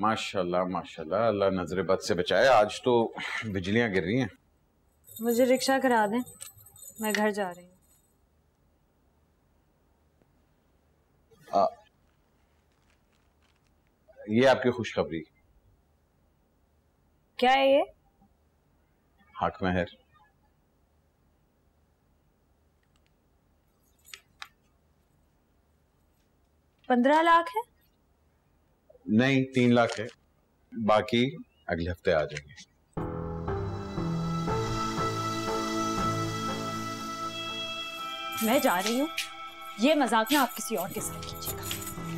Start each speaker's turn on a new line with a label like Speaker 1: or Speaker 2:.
Speaker 1: माशाल्लाह माशाल्लाह अल्लाह नज़र बद से बचाए। आज तो बिजलियाँ गिर रही हैं।
Speaker 2: मुझे रिक्शा करा दें। मैं घर जा रही हूँ।
Speaker 1: ये आपकी खुशखबरी।
Speaker 2: क्या है ये?
Speaker 1: हक महर।
Speaker 2: पंद्रह लाख है?
Speaker 1: नहीं, तीन लाख है। बाकी अगले हफ़्ते आ जाएँगे।
Speaker 2: मैं जा रही हूँ। ये मज़ाक ना आप किसी और के साथ कीजिए